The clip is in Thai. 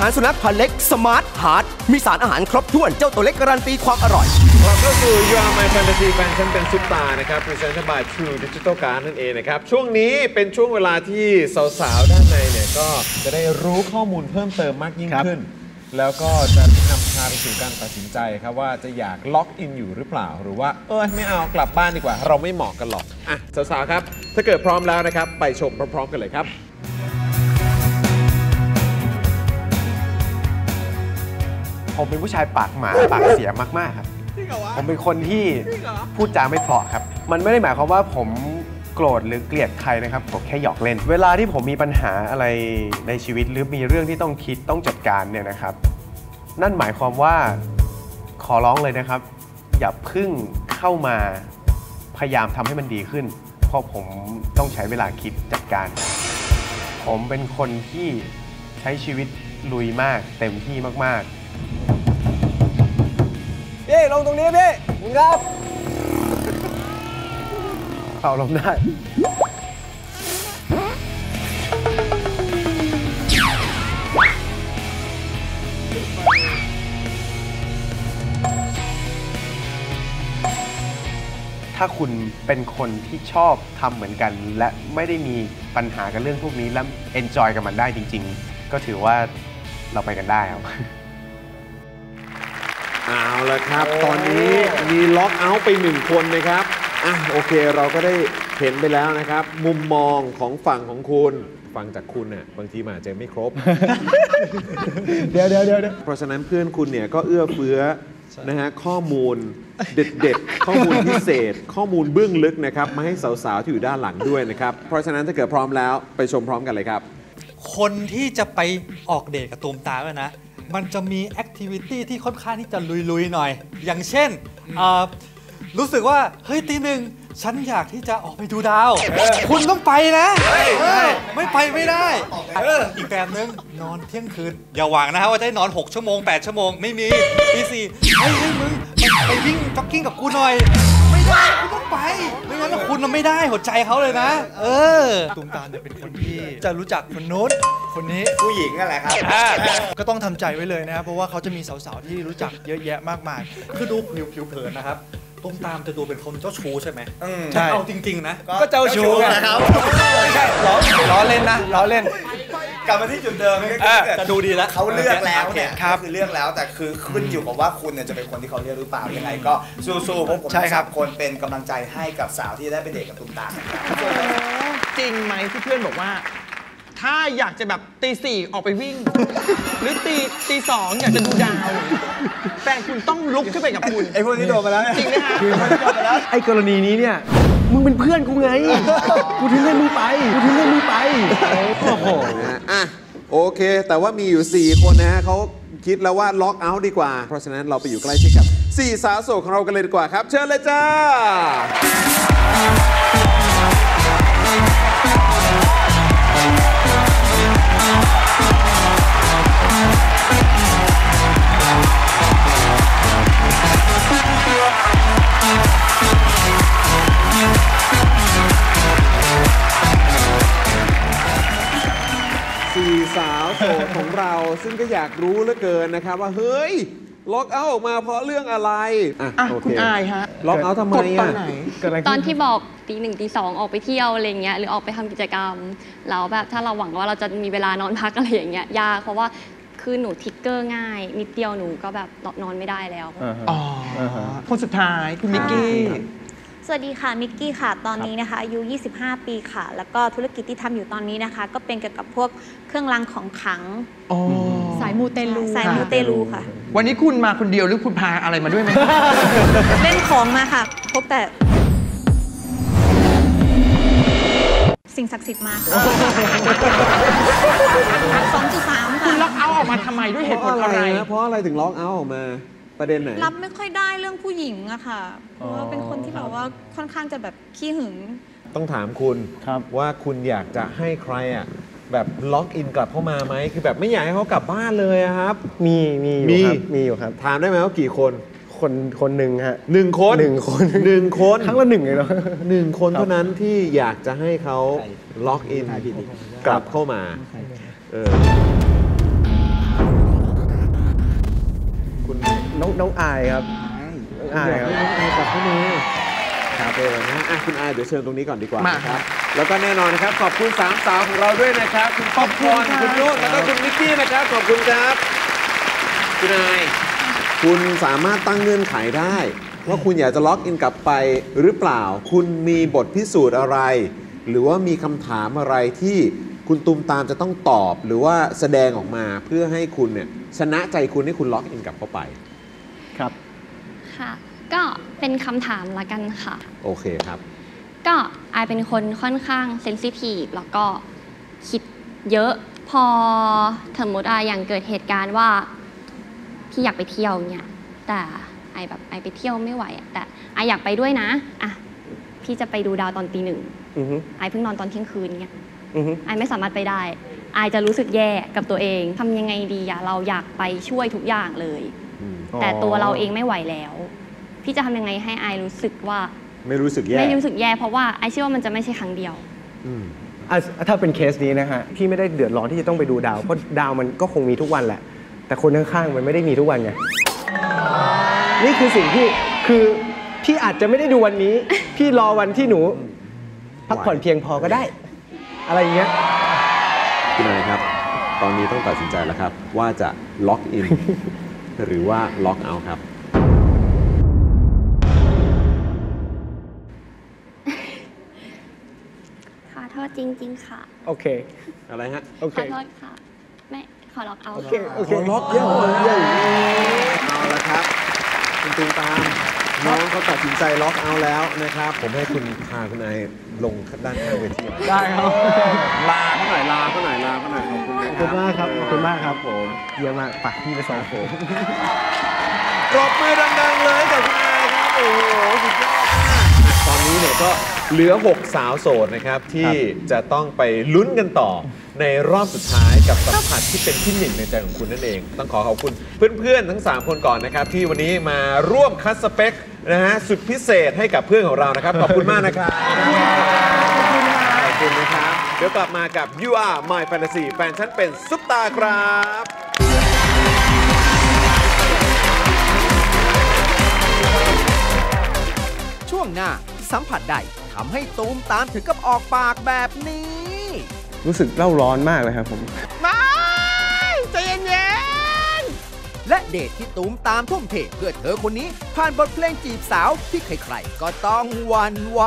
หารสุนัขพันธุ์เล็ก SmartHeart มีสารอาหารครบถ้วนเจ้าตัวเล็กการันตีความอร่อยกลับเข้าสู่ You Are My Fantasy แฟนฉันเป็นซุปตาร์นะครับ Presented by True Digital Card นั่นเองนะครับ ช่วงนี้เป็นช่วงเวลาที่สาวๆ ด้านในเนี่ยก็จะได้รู้ข้อมูลเพิ่มเติมมากยิ่งขึ้น แล้วก็จะนำพาไปสู่การตัดสินใจครับว่าจะอยาก login อยู่หรือเปล่า หรือว่าเออไม่เอากลับบ้านดีกว่า เราไม่เหมาะกันหรอกอะสาวๆครับ ถ้าเกิดพร้อมแล้วนะครับไปชมพร้อมๆกันเลยครับ ผมเป็นผู้ชายปากหมาปากเสียมากๆครับผมเป็นคนที่พูดจาไม่เพราะครับ มันไม่ได้หมายความว่าผมโกรธหรือเกลียดใครนะครับผมแค่หยอกเล่น เวลาที่ผมมีปัญหาอะไรในชีวิตหรือมีเรื่องที่ต้องคิดต้องจัดการเนี่ยนะครับ นั่นหมายความว่าขอร้องเลยนะครับ อย่าเพึ่งเข้ามาพยายามทำให้มันดีขึ้น เพราะผมต้องใช้เวลาคิดจัดการ ผมเป็นคนที่ใช้ชีวิตลุยมาก เต็มที่มาก ๆ พี่ลงตรงนี้พี่คุณครับเป่าลมได้ถ้าคุณเป็นคนที่ชอบทำเหมือนกัน และไม่ได้มีปัญหากับเรื่องพวกนี้และเอนจอยกับมันได้จริง ๆ ก็ถือว่าเราไปกันได้ครับ เอาละครับ ตอนนี้มีล็อกเอาท์ไปหนึ่งคนนะครับอะโอเคเราก็ได้เห็นไปแล้วนะครับ มุมมองของฝั่งของคุณฟังจากคุณเนี่ยบางทีมันอาจจะไม่ครบเดี๋ยวเดี๋ยวเดี๋ยวเพราะฉะนั้นเพื่อนคุณเนี่ยก็เอื้อเฟื้อนะฮะข้อมูลเด็ดๆ ข้อมูลพิเศษ ข้อมูลเบื้องลึกนะครับมาให้สาวๆ ที่อยู่ด้านหลังด้วยนะครับ เพราะฉะนั้นถ้าเกิดพร้อมแล้วไปชมพร้อมกันเลยครับ คนที่จะไปออกเดทกับตูมตามอะนะ มันจะมีแอคทิวิตี้ที่ค่อนข้างที่จะลุยๆหน่อย อย่างเช่นเอ่อรู้สึกว่า เฮ้ยตีหนึ่งฉันอยากที่จะออกไปดูดาว คุณต้องไปนะเออไม่ไปไม่ได้ อีกแบบนึง นอนเที่ยงคืน อย่าหวังนะฮะว่าจะได้นอน 6 ชั่วโมง 8 ชั่วโมง ไม่มีตีสี่เฮ้ยเฮ้ยมึง ไปวิ่งจ็อกกิ้งกับกูหน่อย ไม่ได้คุณต้องไป ไม่งั้นคุณน่ะไม่ได้หัวใจเขาเลยนะ เออตูมตามเนี่ยเป็นคนที่จะรู้จักคนนู้นคนนี้ผู้หญิงนั่นแหละครับ ก็ต้องทำใจไว้เลยนะครับเพราะว่าเขาจะมีสาวๆที่รู้จักเยอะแยะมากมาย คือดูผิวผิวเผินนะครับตุ้มตามจะดูเป็นคนเจ้าชู้ใช่ไหมอืมแต่เอาจริง ๆ นะ ก็เจ้าชู้นะครับไม่ใช่ล้อล้อเล่นนะล้อเล่น กลับมาที่จุดเดิมก็เออคือจะดูดีแล้วเขาเลือกแล้วเนี่ยครับคือเลือกแล้วแต่คือขึ้นอยู่กับว่าคุณเนี่ยจะเป็นคนที่เขาเลือกหรือเปล่ายังไงก็สู้ๆพวกผมใช่ครับทั้งสามคนเป็นกำลังใจให้กับสาวที่ได้ไปเดทกับตุ้มตามนะครับจริงไหมที่เพื่อนบอกว่า ถ้าอยากจะแบบตีสี่ออกไปวิ่ง หรือตีตีสองอยากจะดูดาวแฟนคุณต้องลุกขึ้นไปกับคุณไอ้พวกนี้โดนมาแล้วจริงไหมฮะไอ้กรณีนี้เนี่ย มึงเป็นเพื่อนกูไง กูถึงให้มึงไป กูถึงให้มึงไป โอ้โหนะฮะอะโอเค แต่ว่ามีอยู่ 4 คนนะฮะเขาคิดแล้วว่าล็อกเอาท์ดีกว่า เพราะฉะนั้นเราไปอยู่ใกล้ชิดกับ 4 สาวโสดของเรากันเลยดีกว่าครับ เชิญเลยจ้า ซึ่งก็อยากรู้เหลือเกินนะครับ ว่าเฮ้ย logout ออกมาเพราะเรื่องอะไร อะอะโอคุเคณอายฮะ logout ทำไมกดตออะ นไหนตอนที่บอกตีหนึ่งตีสองออกไปเที่ยวอะไรเงี้ยหรือออกไปทำกิจกรรมแล้วแบบถ้าเราหวังว่าเราจะมีเวลานอนพักอะไรอย่างเงี้ยยากเพราะว่าคือหนู trigger ง่าย นิดเดียวหนูก็แบบนอนไม่ได้แล้วอ๋อ คนสุดท้ายคุณมิกกี้ สวัสดีค่ะมิกกี้ค่ะตอนนี้นะคะอายุ 25 ปีค่ะ แล้วก็ธุรกิจที่ทำอยู่ตอนนี้นะคะ ก็เป็นเกี่ยวกับพวกเครื่องรางของขลังอ๋อสายมูเตลูสายมูเตลูค่ะ วันนี้คุณมาคนเดียวหรือคุณพาอะไรมาด้วยไหมเล่นของมาค่ะ พบแต่สิ่งศักดิ์สิทธิ์มาสองจุดสามคุณค่ะล็อกเอาท์ออกมาทำไมด้วยเหตุผลอะไรนะเพราะอะไรถึงล็อกเอาท์ออกมา ประเด็นไหน รับไม่ค่อยได้เรื่องผู้หญิงอะค่ะ เพราะว่าเป็นคนที่แบบว่าค่อนข้างจะแบบขี้หึง ต้องถามคุณครับ ว่าคุณอยากจะให้ใครอะแบบล็อกอินกลับเข้ามาไหมคือแบบไม่อยากให้เขากลับบ้านเลยอะครับ มีมีอยู่มี ครับมีอยู่ครับ ถามได้ไหมว่ากี่คนคนคนหนึ่งฮะ หนึ่งคนหนึ่งคน หนึ่งคน ครั้งละหนึ่งเลยเนาะ หนึ่งคนเท่านั้นที่อยากจะให้เขาล็อกอินกลับเข้ามาเออ น้องน้องอายครับน้องอายครับน้องอายกับพี่เนยครับเออนะฮะอะคุณอายเดี๋ยวเชิญตรงนี้ก่อนดีกว่ามานะครับ แล้วก็แน่นอนนะครับ ขอบคุณสามสาวของเราด้วยนะครับคุณป๊อปคอร์นคุณนุ่นแล้วก็คุณมิกกี้นะครับขอบคุณครับคุณอายคุณสามารถตั้งเงื่อนไขได้ว่าคุณอยากจะล็อกอินกลับไปหรือเปล่า คุณมีบทพิสูจน์อะไร หรือว่ามีคำถามอะไรที่คุณตูมตามจะต้องตอบ หรือว่าแสดงออกมาเพื่อให้คุณเนี่ยชนะใจคุณให้คุณล็อกอินกลับเข้าไป ครับ ค่ะ ก็เป็นคำถามละกันค่ะ โอเคครับ ก็อายเป็นคนค่อนข้างเซนซิทีฟแล้วก็คิดเยอะพอสมมติอะอย่างเกิดเหตุการณ์ว่าพี่อยากไปเที่ยวเนี่ยแต่ไอแบบไอไปเที่ยวไม่ไหวอะแต่ไออยากไปด้วยนะอะพี่จะไปดูดาวตอนตีหนึ่งอือฮึไอเพิ่งนอนตอนเที่ยงคืนเนี่ยอือฮึไอไม่สามารถไปได้ไอจะรู้สึกแย่กับตัวเองทำยังไงดีอะเราอยากไปช่วยทุกอย่างเลย แต่ตัวเราเองไม่ไหวแล้ว พี่จะทำยังไงให้ไอรู้สึกว่า ไม่รู้สึกแย่ไม่รู้สึกแย่เพราะว่าไอเชื่อว่ามันจะไม่ใช่ครั้งเดียวอืมอะถ้าเป็นเคสนี้นะฮะพี่ไม่ได้เดือดร้อนที่จะต้องไปดูดาวเพราะดาวมันก็คงมีทุกวันแหละ แต่คนข้างๆมันไม่ได้มีทุกวันไงนี่คือสิ่งที่คือพี่อาจจะไม่ได้ดูวันนี้ พี่รอวันที่หนู พักผ่อนเพียงพอก็ได้ อะไรอย่างเงี้ยคุณนายครับ ตอนนี้ต้องตัดสินใจแล้วครับ ว่าจะล็อกอิน หรือว่าล็อกเอาท์ครับ ขอโทษจริง ๆ ค่ะโอเคอะไรฮะโอขเคอโทษค่ะ ไม่ ขอล็อกเอาท์โอเคค่ะโอเคล็อกเยี่ยมเลยเอาละครับ คุณตูมตาม น้องเขา ตัดสินใจล็อกเอาท์แล้วนะครับ ผมให้คุณพาคุณนายลงด้านข้างเวทีได้ครับลาเขาหน่อยลาเขาหน่อยลาเขาหน่อยขอบคุณนะขอบคุณมากครับขอบคุณมากครับผมเยี่ยมมากปักพี่ไปสองโผปรบมือดังๆเลยกับคุณนายครับโอ้โหสุดยอดมากตอนนี้เนี่ยก็เหลือ 6 สาวโสดนะครับ ที่จะต้องไปลุ้นกันต่อในรอบสุดท้ายกับสัมผัสที่เป็นที่หนึ่งในใจของคุณนั่นเอง ต้องขอขอบคุณเพื่อนๆ ทั้ง 3 คนก่อนนะครับ ที่วันนี้มาร่วมคัดสเปค นะฮะสุดพิเศษให้กับเพื่อนของเรานะครับ ขอบคุณมากนะครับขอบคุณขอบคุณนะครับ เดี๋ยวกลับมากับ You Are My Fantasy แฟนฉันเป็นซุปตาครับช่วงหน้าสัมผัสใดทำให้ตูมตามถึงกับออกปากแบบนี้ รู้สึกเล่าร้อนมากเลยครับผม และเดทที่ตูมตามทุ่มเทเพื่อเธอคนนี้ ผ่านบทเพลงจีบสาวที่ใครๆก็ต้องหวันไหว